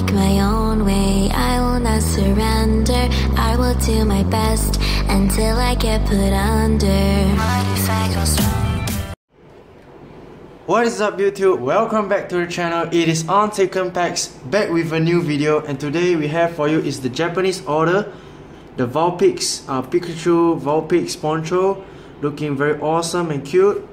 make my own way. I will not surrender. I will do my best until I get put under. What is up YouTube? Welcome back to the channel. It is Untaken Packs back with a new video and today we have for you is the Japanese order the Vulpix uh, Pikachu Vulpix Poncho looking very awesome and cute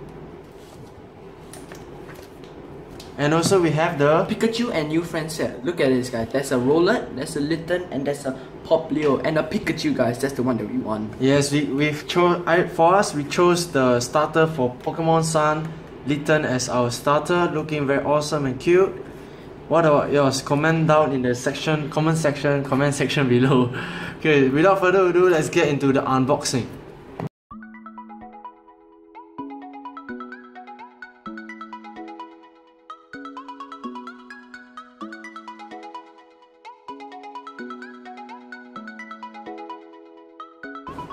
and also we have the Pikachu and new friends set. Look at this guys. There's a Rowlet, there's a Litten, and there's a Popplio and a Pikachu guys. That's the one that we want. Yes, we, we've chose for us we chose the starter for Pokemon Sun Litten as our starter, looking very awesome and cute. What about yours? Comment down in the section, comment section, comment section below. okay, without further ado, let's get into the unboxing.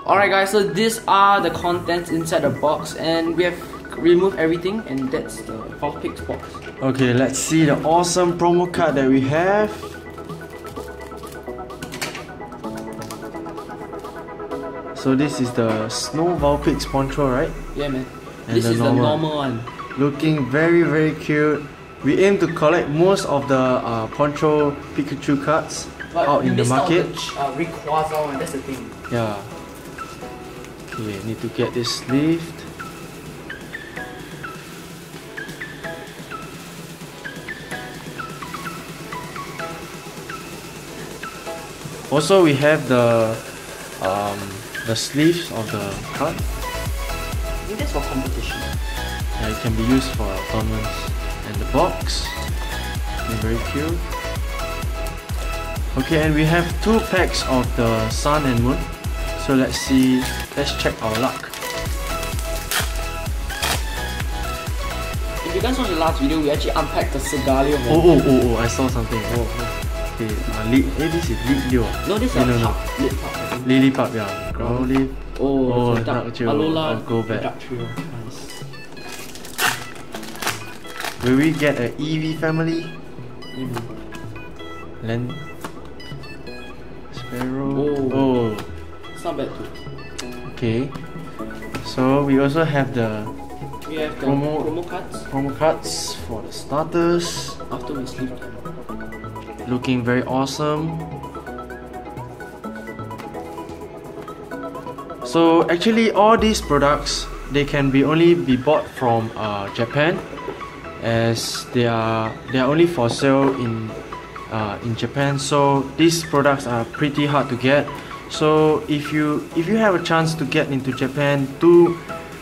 Alright guys, so these are the contents inside the box and we have removed everything and that's the Vulpix box. Okay, let's see the awesome promo card that we have. So this is the Snow Vulpix Poncho, right? Yeah man. And this the is normal. the normal one. Looking very very cute. We aim to collect most of the uh, Poncho Pikachu cards But out in the missed out market. the uh, Rayquaza one, that's the thing. Yeah. Okay, need to get this lift. Also, we have the um, the sleeves of the card. I think that's for competition. Yeah, it can be used for tournaments. And the box, very cute. Okay, and we have two packs of the Sun and Moon. So let's see, let's check our luck. If you guys watched the last video, we actually unpacked the Segalia one. Oh, oh, oh, oh, I saw something. Oh, oh. Okay, uh, li eh, this is Lead Leo. No, this is Eh, a no, no. pop, lip pop, I. Lillipup, yeah. Growly. Oh, Oh, the dark, Dark Geo. Alola, I'll go back. Dark Trio. Nice. Will we get a Eevee family? Maybe. Len. Sparrow. Oh. oh. Not bad too. Okay. So we also have the We have the Promo- promo, cards promo cards for the starters. after we sleep them. Looking very awesome. So actually all these products they can be only be bought from uh, Japan as they are they are only for sale in uh, in Japan so these products are pretty hard to get so if you if you have a chance to get into Japan do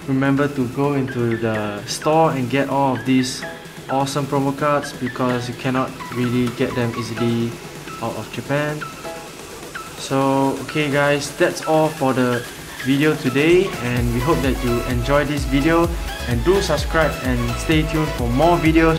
remember to go into the store and get all of these awesome promo cards because you cannot really get them easily out of Japan. So okay guys that's all for the video today and we hope that you enjoy this video and do subscribe and stay tuned for more videos